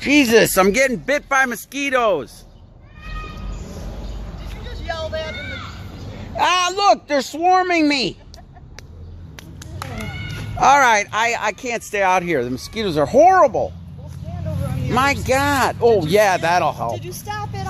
Jesus, I'm getting bit by mosquitoes. Ah, look, they're swarming me. All right, I, I can't stay out here. The mosquitoes are horrible. My God. Oh, yeah, that'll help. Did you stop it?